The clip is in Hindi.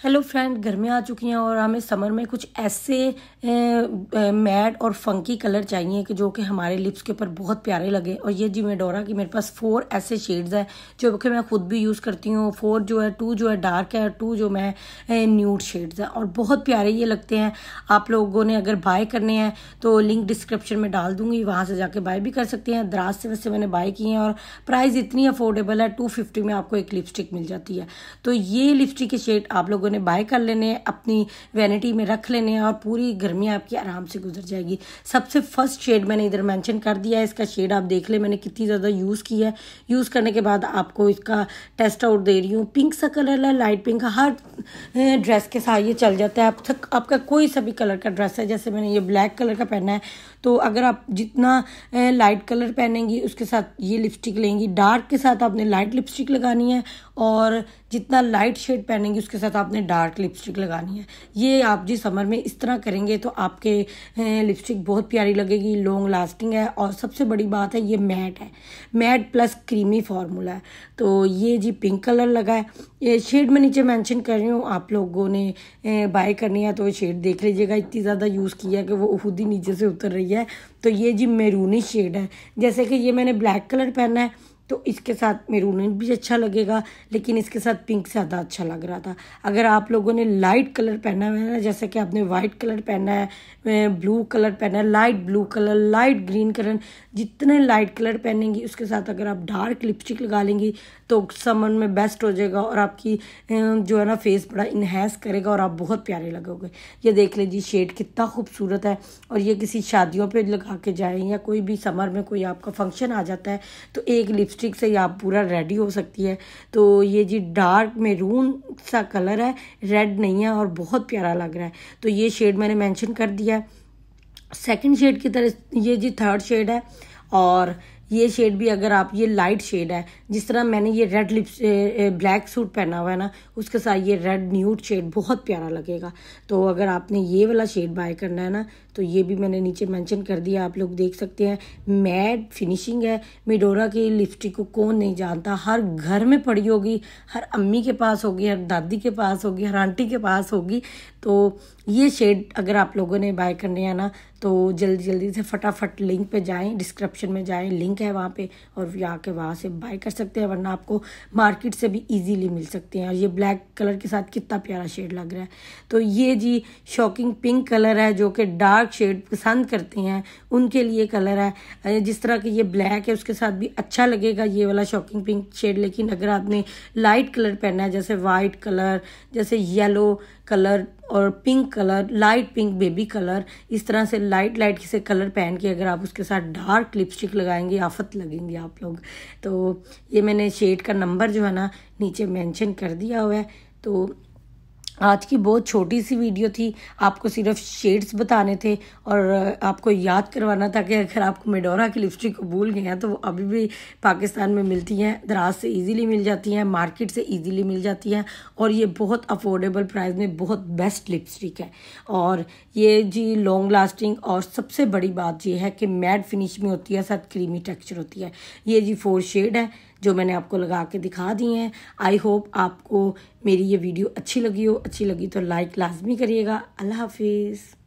हेलो फ्रेंड गर्मियाँ आ चुकी हैं और हमें समर में कुछ ऐसे मैट और फंकी कलर चाहिए कि जो कि हमारे लिप्स के ऊपर बहुत प्यारे लगे। और ये जी मेडोरा की मेरे पास फोर ऐसे शेड्स हैं, जो कि मैं खुद भी यूज़ करती हूँ। फोर जो है टू जो है डार्क है और टू जो मैं न्यूड शेड्स हैं। और बहुत प्यारे ये लगते हैं। आप लोगों ने अगर बाय करने हैं तो लिंक डिस्क्रिप्शन में डाल दूँगी। वहाँ से जाके बाय भी कर सकते हैं। दराज से वैसे मैंने बाय किए हैं और प्राइस इतनी अफोर्डेबल है टू में आपको एक लिपस्टिक मिल जाती है। तो ये लिपस्टिक के शेड आप लोगों लोगों ने बाय कर लेने, अपनी वैनिटी में रख लेने और पूरी गर्मी आपकी आराम से गुजर जाएगी। सबसे फ़र्स्ट शेड मैंने इधर मेंशन कर दिया है, इसका शेड आप देख ले, मैंने कितनी ज़्यादा यूज़ किया है। यूज़ करने के बाद आपको इसका टेस्ट आउट दे रही हूँ। पिंक सा कलर है लाइट पिंक हर ड्रेस के साथ ये चल जाता है। आप आपका कोई सा भी कलर का ड्रेस है, जैसे मैंने ये ब्लैक कलर का पहना है तो अगर आप जितना लाइट कलर पहनेंगी, उसके साथ ये लिपस्टिक लेंगी। डार्क के साथ आपने लाइट लिपस्टिक लगानी है और जितना लाइट शेड पहनेंगी, उसके साथ आपने डार्क लिपस्टिक लगानी है। ये आप जी समर में इस तरह करेंगे तो आपके लिपस्टिक बहुत प्यारी लगेगी लॉन्ग लास्टिंग है और सबसे बड़ी बात है, ये मैट है। मैट प्लस क्रीमी फार्मूला है। तो ये जी पिंक कलर लगा है। ये शेड में नीचे मेंशन कर रही हूँ, आप लोगों ने बाय करनी है तो शेड देख लीजिएगा। इतनी ज़्यादा यूज़ किया कि वो खुद ही नीचे से उतर रही है। तो ये जी मेरूनी शेड है। जैसे कि ये मैंने ब्लैक कलर पहना है तो इसके साथ मेरून भी अच्छा लगेगा, लेकिन इसके साथ पिंक ज़्यादा अच्छा लग रहा था। अगर आप लोगों ने लाइट कलर पहना है ना, जैसे कि आपने वाइट कलर पहना है ब्लू कलर पहना है light blue colour light green colour जितने लाइट कलर पहनेंगी, उसके साथ अगर आप डार्क लिपस्टिक लगा लेंगी तो समन में बेस्ट हो जाएगा और आपकी जो है ना फेस बड़ा इन्हेंस करेगा और आप बहुत प्यारे लगोगे। ये देख लीजिए शेड कितना खूबसूरत है। और ये किसी शादियों पर लगा के जाएँ या कोई भी समर में कोई आपका फ़ंक्शन आ जाता है तो एक लिपस्टिक लिपस्टिक से आप पूरा रेडी हो सकती है। तो ये जी डार्क मेरून सा कलर है रेड नहीं है और बहुत प्यारा लग रहा है। तो ये शेड मैंने मैंशन कर दिया। है सेकेंड शेड की तरह ये जी थर्ड शेड है और ये शेड भी अगर आप, ये लाइट शेड है, जिस तरह मैंने ये रेड लिप्स ब्लैक सूट पहना हुआ है ना, उसके साथ ये रेड न्यूट शेड बहुत प्यारा लगेगा। तो अगर आपने ये वाला शेड बाय करना है ना तो ये भी मैंने नीचे मेंशन कर दिया, आप लोग देख सकते हैं। मैट फिनिशिंग है मिडोरा की लिपस्टिक को कौन नहीं जानता, हर घर में पड़ी होगी, हर अम्मी के पास होगी, हर दादी के पास होगी, हर आंटी के पास होगी। तो ये शेड अगर आप लोगों ने बाय करने है ना तो जल्दी जल्दी से फटाफट लिंक पे जाएँ डिस्क्रिप्शन में जाएँ लिंक है वहाँ पे और आके वहाँ से बाय कर सकते हैं, वरना आपको मार्केट से भी इजीली मिल सकते हैं। और ये ब्लैक कलर के साथ कितना प्यारा शेड लग रहा है। तो ये जी शॉकिंग पिंक कलर है जो कि डार्क शेड पसंद करते हैं, उनके लिए कलर है। जिस तरह के ये ब्लैक है, उसके साथ भी अच्छा लगेगा ये वाला शॉकिंग पिंक शेड लेकिन अगर आपने लाइट कलर पहना है, जैसे वाइट कलर जैसे येलो कलर और pink colour light pink baby colour इस तरह से लाइट लाइट से कलर पहन के अगर आप उसके साथ डार्क लिपस्टिक लगाएँगे, आफत लगेंगे आप लोग। तो ये मैंने शेड का नंबर जो है ना, नीचे मेंशन कर दिया हुआ है। तो आज की बहुत छोटी सी वीडियो थी। आपको सिर्फ़ शेड्स बताने थे और आपको याद करवाना था कि अगर आपको मेडोरा की लिपस्टिक को भूल गए हैं तो वो अभी भी पाकिस्तान में मिलती हैं। दराज से इजीली मिल जाती हैं मार्केट से इजीली मिल जाती हैं और ये बहुत अफोर्डेबल प्राइस में बहुत बेस्ट लिपस्टिक है। और ये जी लॉन्ग लास्टिंग और सबसे बड़ी बात ये है कि मैट फिनिश में होती है, साथ क्रीमी टेक्स्चर होती है। ये जी फोर शेड है। जो मैंने आपको लगा के दिखा दी हैं। आई होप आपको मेरी ये वीडियो अच्छी लगी हो। अच्छी लगी तो लाइक लाजमी करिएगा। अल्लाह हाफिज़।